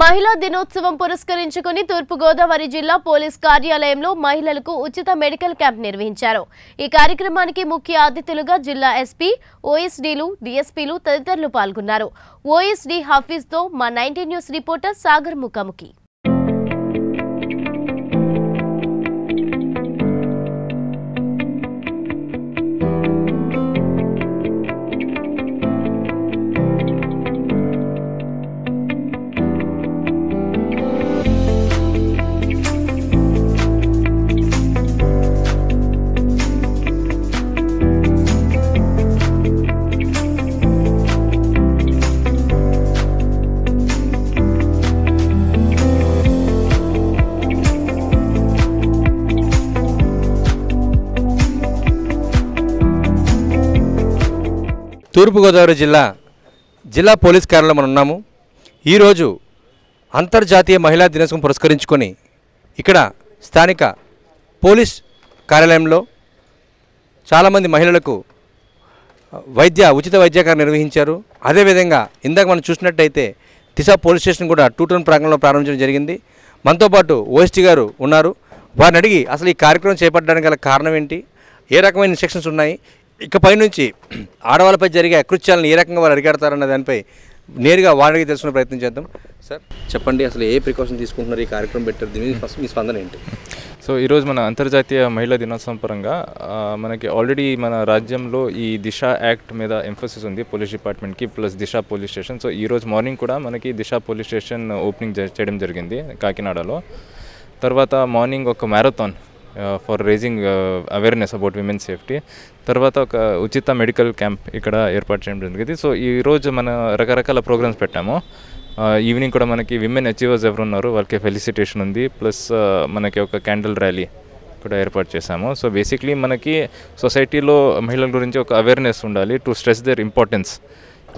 మహిళా దినోత్సవం పురస్కరించుకుని తూర్పుగోదావరి జిల్లా పోలీస్ కార్యాలయంలో మహిళలకు ఉచిత మెడికల్ క్యాంప్ నిర్వహించారు. ఈ కార్యక్రమానికి ముఖ్య అతిథులుగా జిల్లా ఎస్పీ ఓఎస్డీలు డీఎస్పీలు తదితరులు పాల్గొన్నారు. ఓఎస్డీ హఫీజ్తో మా నైన్టీ న్యూస్ రిపోర్టర్ సాగర్ ముఖాముఖి. తూర్పుగోదావరి జిల్లా జిల్లా పోలీస్ కార్యాలయంలో మనం ఉన్నాము. ఈరోజు అంతర్జాతీయ మహిళా దినోత్సవం పురస్కరించుకొని ఇక్కడ స్థానిక పోలీస్ కార్యాలయంలో చాలామంది మహిళలకు వైద్య ఉచిత వైద్యకారం నిర్వహించారు. అదేవిధంగా ఇందాక మనం చూసినట్టయితే దిశ పోలీస్ స్టేషన్ కూడా టూ టౌన్ ప్రాంగణంలో ప్రారంభించడం జరిగింది. మనతో పాటు ఓఎస్టీ గారు ఉన్నారు. వారిని అడిగి అసలు ఈ కార్యక్రమం చేపట్టడానికి గల కారణం ఏంటి? ఏ రకమైన ఇన్స్ట్రక్షన్స్ ఉన్నాయి? ఇకపై నుంచి ఆడవాళ్ళపై జరిగే అకృత్యాలను ఏ రకంగా వారు అరికడతారన్న దానిపై నేరుగా వారికి తెలుసుకునే ప్రయత్నం చేద్దాం. సార్? చెప్పండి అసలు ఏ ప్రికాషన్ తీసుకుంటున్నారు ఈ కార్యక్రమం పెట్టారు దీని ఫస్ట్ మీ స్పందన ఏంటి? సో ఈరోజు మన అంతర్జాతీయ మహిళా దినోత్సవం పరంగా మనకి ఆల్రెడీ మన రాజ్యంలో ఈ దిశ యాక్ట్ మీద ఎంఫోసిస్ ఉంది పోలీస్ డిపార్ట్మెంట్కి plus Disha police station. So ఈరోజు మార్నింగ్ కూడా మనకి దిశ పోలీస్ స్టేషన్ ఓపెనింగ్ చేయడం జరిగింది కాకినాడలో. తర్వాత మార్నింగ్ ఒక marathon for raising awareness about women safety తర్వాత ఒక ఉచిత మెడికల్ క్యాంప్ ఇక్కడ ఏర్పాటు చేయడం జరిగింది. సో ఈరోజు మన రకరకాల ప్రోగ్రామ్స్ పెట్టాము. Uh, ఈవినింగ్ కూడా మనకి విమెన్ అచీవర్స్ ఎవరు ఉన్నారు వాళ్ళకి ఫెలిసిటేషన్ ఉంది. ప్లస్ uh, మనకి ఒక క్యాండిల్ ర్యాలీ కూడా ఏర్పాటు చేశాము. సో బేసిక్లీ మనకి సొసైటీలో మహిళల గురించి ఒక అవేర్నెస్ ఉండాలి. To stress their importance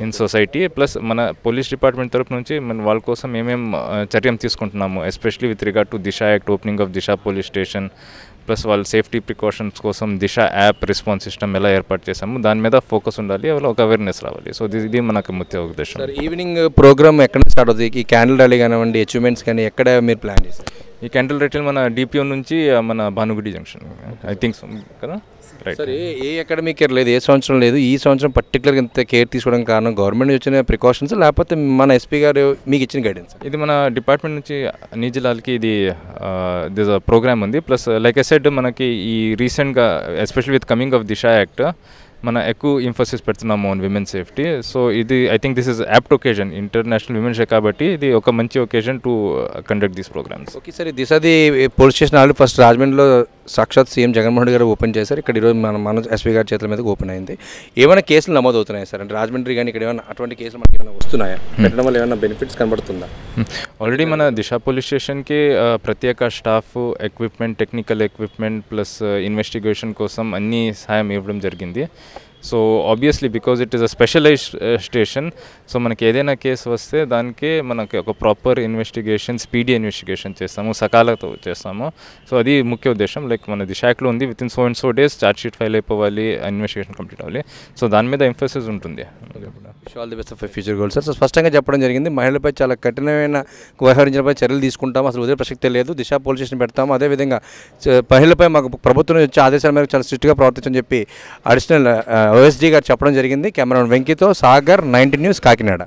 in society plus మన పోలీస్ డిపార్ట్మెంట్ తరపు నుంచి మన వాళ్ళ కోసం ఏమేం చర్యం చర్యలు తీసుకుంటున్నాము especially with regard to Disha act opening of Disha police station plus వాళ్ళ సేఫ్టీ ప్రికాషన్స్ కోసం దిశ యాప్ రెస్పాన్స్ సిస్టమ్ ఎలా ఏర్పాటు చేసాము దాని మీద ఫోకస్ ఉండాలి వాళ్ళ ఒక అవేర్నెస్ రావాలి. సో ఇది ఇది మనకు ముఖ్య ఉద్దేశం. ఈవినింగ్ ప్రోగ్రామ్ ఎక్కడ స్టార్ట్ అవుతుంది? ఈ క్యాండిల్ ర్యాలీ కానివ్వండి అచీవ్మెంట్స్ కానీ ఎక్కడ మీరు ప్లాన్ చేస్తారు ఈ క్యాండిల్ రైటిల్ మన డిపిఓ నుంచి మన భానుగుడి జంక్షన్. ఐ థింక్ కదా? రైట్ సార్ ఏ ఏ అకాడమిక్ ఇయర్ లేదు ఏ సంవత్సరం లేదు ఈ సంవత్సరం పర్టికులర్గా ఇంత కేర్ తీసుకోవడం కారణం గవర్నమెంట్ వచ్చిన ప్రికాషన్స్ లేకపోతే మన ఎస్పీ గారు మీకు ఇచ్చిన గైడెన్స్ ఇది మన డిపార్ట్మెంట్ నుంచి అన్ని జిల్లాలకి ఇది దిస్ ప్రోగ్రామ్ ఉంది. ప్లస్ లైక్ ఎ సెడ్ మనకి ఈ రీసెంట్గా especially with coming of Disha act మన ఎక్కువ ఇంఫోసిస్ పెడుతున్నాము ఆన్ విమెన్ సేఫ్టీ సో ఇది I think this is apt occasion International Women's Day కాబట్టి ఇది ఒక మంచి occasion to conduct these programmes okay sir దిశది police station already first రాజమండ్రిలో సాక్షాత్ సీఎం జగన్మోహన్ రెడ్డి గారు ఓపెన్ చేశారు. ఇక్కడ ఈరోజు మన మన ఎస్పీ గారి చేతుల మీద ఓపెన్ అయింది. ఏమైనా కేసులు నమోదు అవుతున్నాయి సార్ అంటే రాజమండ్రి కానీ ఇక్కడ ఏమైనా అటువంటి కేసులు మనకి ఏమైనా వస్తున్నాయా? పెట్టడం వల్ల ఏమైనా బెనిఫిట్స్ కనబడుతుందా? ఆల్రెడీ మన దిశ పోలీస్ స్టేషన్కి ఆ, ప్రత్యేక staff equipment technical equipment plus investigation కోసం అన్ని సహాయం ఇవ్వడం జరిగింది. So obviously because it is a specialize station so మనకి ఏదైనా కేసు వస్తే దానికి మనకి ఒక ప్రాపర్ ఇన్వెస్టిగేషన్ స్పీడీ ఇన్వెస్టిగేషన్ చేస్తాము సకాలతో చేస్తాము. సో అది ముఖ్య ఉద్దేశం. లైక్ మన దిశాఖలో ఉంది within so and so days charge sheet file అయిపోవాలి ఇన్వెస్టిగేషన్ కంప్లీట్ అవ్వాలి. సో దాని మీద ఎంఫోసిస్ ఉంటుంది. All the best of future goal sir so స్పష్టంగా చెప్పడం జరిగింది మహిళలపై చాలా కఠినమైన వ్యవహరించడంపై చర్యలు తీసుకుంటాము. అసలు ఉదయం ప్రసక్తే లేదు. దిశ పోలీస్ స్టేషన్ పెడతాము. అదేవిధంగా మహిళలపై మాకు ప్రభుత్వం వచ్చే ఆదేశాల మేరకు చాలా స్ట్రిక్ట్గా ప్రవర్తించని చెప్పి అడిషనల్ ఓఎస్డీ గారు చెప్పడం జరిగింది. కెమెరామెన్ వెంకీతో సాగర్ నైన్టీ న్యూస్ కాకినాడ.